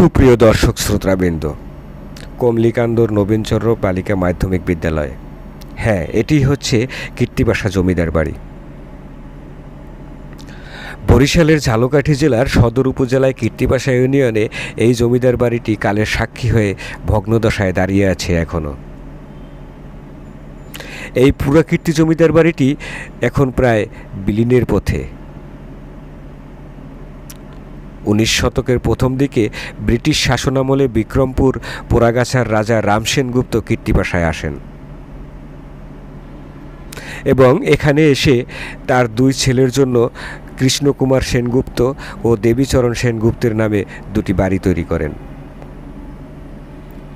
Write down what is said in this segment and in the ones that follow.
সুপ্রিয় দর্শক শ্রোতাবৃন্দ, কমলিকান্দর নবীনচন্দ্র বালিকা মাধ্যমিক বিদ্যালয়। হ্যাঁ এটি হচ্ছে কীর্তিবাসা জমিদার বাড়ি। বরিশালের ঝালকাঠি জেলার সদর উপজেলায় কীর্তিবাসা ইউনিয়নে এই জমিদার বাড়িটি কালের সাক্ষী হয়ে ভগ্নদশায় দাঁড়িয়ে আছে এখনও এই পুরাকীর্তি জমিদার বাড়িটি এখন প্রায় বিলীনের পথে। উনিশ শতকের প্রথম দিকে ব্রিটিশ শাসনামলে বিক্রমপুর পোড়াগাছার রাজা রাম সেনগুপ্ত কীর্তিপাশায় আসেন। এবং এখানে এসে তার দুই ছেলের জন্য কৃষ্ণকুমার সেনগুপ্ত ও দেবীচরণ সেনগুপ্তের নামে দুটি বাড়ি তৈরি করেন।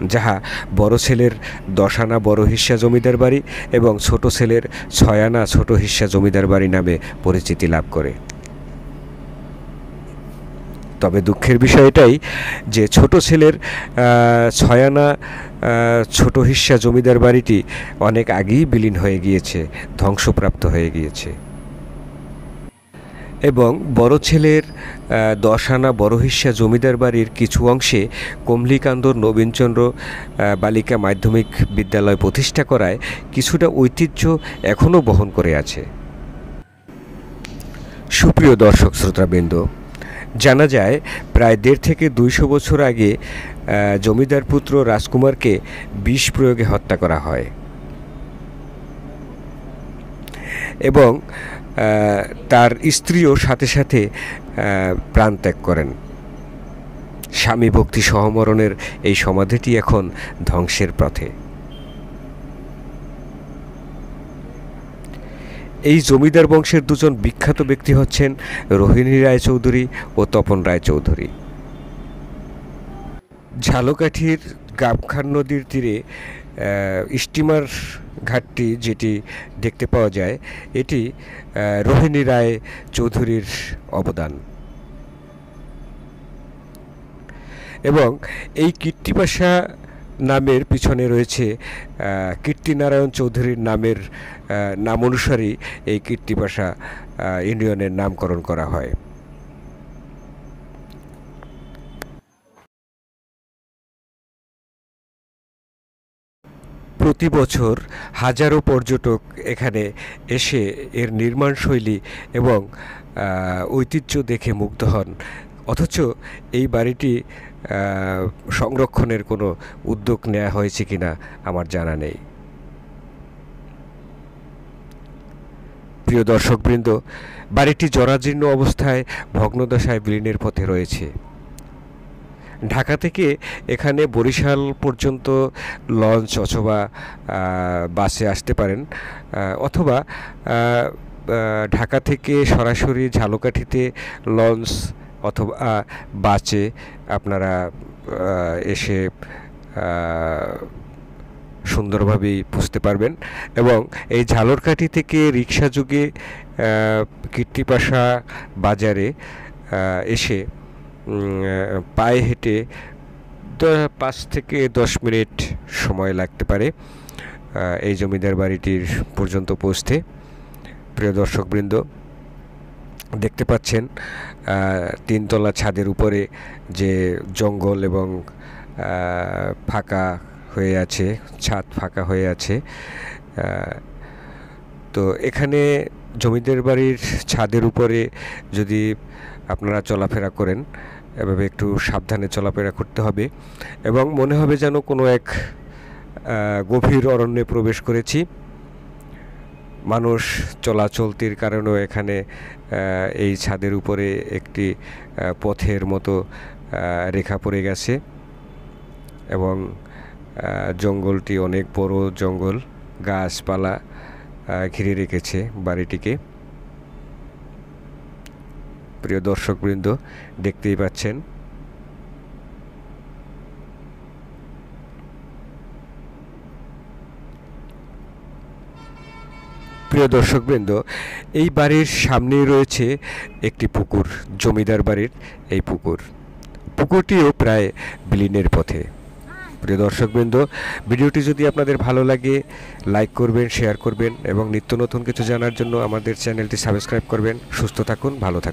যাহা বড় ছেলের দশানা বড় হিস্সা জমিদার বাড়ি এবং ছোট ছেলের ছয়ানা ছোট হিস্সা জমিদার বাড়ি নামে পরিচিতি লাভ করে। তবে দুঃখের বিষয় এটাই যে ছোট ছেলের ছয়ানা ছোট হিস্সা জমিদার বাড়িটি অনেক আগেই বিলীন হয়ে গিয়েছে, ধ্বংসপ্রাপ্ত হয়ে গিয়েছে। এবং বড় ছেলের দশ আনা বড় হিস্সা জমিদার বাড়ির কিছু অংশে কমলিকান্দর নবীনচন্দ্র বালিকা মাধ্যমিক বিদ্যালয় প্রতিষ্ঠা করায় কিছুটা ঐতিহ্য এখনও বহন করে আছে। সুপ্রিয় দর্শক, শ্রোতাবৃন্দ জানা যায়, প্রায় দেড় থেকে দুইশো বছর আগে জমিদার পুত্র রাজকুমারকে বিষ প্রয়োগে হত্যা করা হয়। এবং তার স্ত্রীও সাথে সাথে প্রাণ ত্যাগ করেন। স্বামী ভক্তি সহমরণের এই সমাধিটি এখন ধ্বংসের পথে। এই জমিদার বংশের দুজন বিখ্যাত ব্যক্তি হচ্ছেন রোহিণী রায়চৌধুরী ও তপন রায়চৌধুরী। ঝালকাঠির গাবখান নদীর তীরে স্টিমার ঘাটটি যেটি দেখতে পাওয়া যায়, এটি রোহিণী রায় চৌধুরীর অবদান। এবং এই কীর্তিপাশা নামের পিছনে রয়েছে কীর্তিনারায়ণ চৌধুরীর নামের নাম অনুসারেই এই কীর্তিপাশা ইউনিয়নের নামকরণ করা হয়। প্রতি বছর হাজারো পর্যটক এখানে এসে এর নির্মাণশৈলী এবং ঐতিহ্য দেখে মুগ্ধ হন। অথচ এই বাড়িটি সংরক্ষণের কোনো উদ্যোগ নেওয়া হয়েছে কিনা আমার জানা নেই। প্রিয় দর্শকবৃন্দ, বাড়িটি জরাজীর্ণ অবস্থায় ভগ্নদশায় বিলীনের পথে রয়েছে। ঢাকা থেকে এখানে বরিশাল পর্যন্ত লঞ্চ অথবা বাসে আসতে পারেন অথবা ঢাকা থেকে সরাসরি ঝালকাঠিতে লঞ্চ অথবা বাসে আপনারা এসে সুন্দরভাবেই বুঝতে পারবেন। এবং এই ঝালরকাঠি থেকে রিক্সা যুগে কীর্তিপাশা বাজারে এসে পায়ে হেঁটে পাঁচ থেকে দশ মিনিট সময় লাগতে পারে এই জমিদার বাড়িটির পর্যন্ত পৌঁছতে। প্রিয় দর্শকবৃন্দ দেখতে পাচ্ছেন তিনতলা ছাদের উপরে যে জঙ্গল এবং ফাঁকা হয়ে আছে, ছাদ ফাঁকা হয়ে আছে তো এখানে জমিদার বাড়ির ছাদের উপরে যদি আপনারা চলাফেরা করেন, এভাবে একটু সাবধানে চলাফেরা করতে হবে এবং মনে হবে যেন কোনো এক গভীর অরণ্যে প্রবেশ করেছি। মানুষ চলাচলতির কারণেও এখানে এই ছাদের উপরে একটি পথের মতো রেখা পড়ে গেছে এবং জঙ্গলটি অনেক বড় জঙ্গল, গাছপালা ঘিরে রেখেছে বাড়িটিকে। প্রিয় দর্শকবৃন্দ, দেখতেই পাচ্ছেন প্রিয় দর্শকবৃন্দ, এই বাড়ির সামনেই রয়েছে একটি পুকুর, জমিদার বাড়ির এই পুকুর। পুকুরটিও প্রায় বিলীনের পথে। প্রিয় দর্শকবৃন্দ, ভিডিওটি যদি আপনাদের ভালো লাগে, লাইক করবেন, শেয়ার করবেন এবং নিত্য নতুন কিছু জানার জন্য আমাদের চ্যানেলটি সাবস্ক্রাইব করবেন। সুস্থ থাকুন, ভালো থাকুন।